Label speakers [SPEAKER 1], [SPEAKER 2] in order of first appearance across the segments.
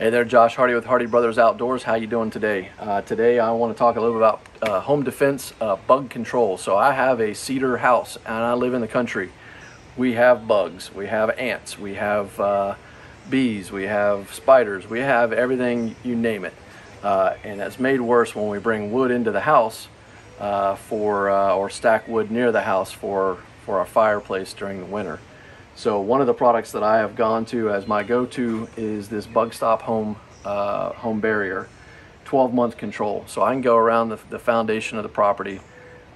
[SPEAKER 1] Hey there, Josh Hardy with Hardy Brothers Outdoors. How you doing today? Uh, today I want to talk a little bit about uh, home defense uh, bug control. So I have a cedar house and I live in the country. We have bugs, we have ants, we have uh, bees, we have spiders, we have everything you name it. Uh, and it's made worse when we bring wood into the house uh, for or stack wood near the house for for a fireplace during the winter. So one of the products that I have gone to as my go-to is this Bug Stop Home uh, Home Barrier, 12 month control. So I can go around the, the foundation of the property,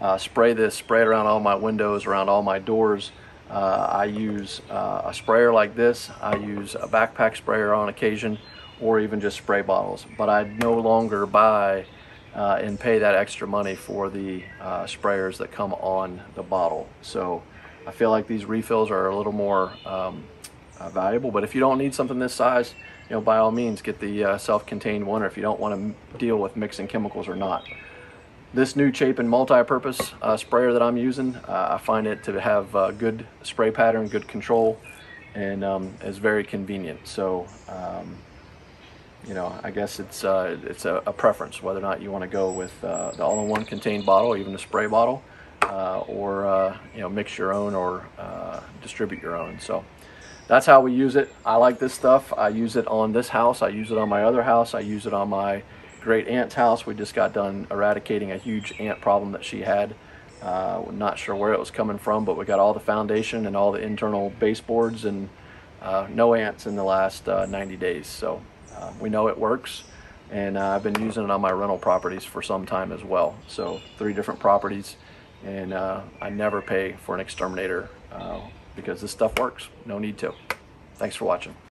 [SPEAKER 1] uh, spray this, spray it around all my windows, around all my doors. Uh, I use uh, a sprayer like this. I use a backpack sprayer on occasion, or even just spray bottles. But I no longer buy uh, and pay that extra money for the uh, sprayers that come on the bottle. So I feel like these refills are a little more um, uh, valuable, but if you don't need something this size, you know, by all means, get the uh, self-contained one, or if you don't want to deal with mixing chemicals or not. This new Chapin multi-purpose uh, sprayer that I'm using, uh, I find it to have uh, good spray pattern, good control, and um, is very convenient. So, um, you know, I guess it's uh, it's a, a, preference whether or not you want to go with the all-in-one contained bottle, even the spray bottle, or uh, you know mix your own or uh, distribute your own. So that's how we use it. I like this stuff. I use it on this house. I use it on my other house. I use it on my great aunt's house. We just got done eradicating a huge ant problem that she had. Uh, not sure where it was coming from, but we got all the foundation and all the internal baseboards and uh, no ants in the last uh, 90 days. So uh, we know it works and uh, I've been using it on my rental properties for some time as well. So three different properties and uh, I never pay for an exterminator uh, because this stuff works. No need to. Thanks for watching.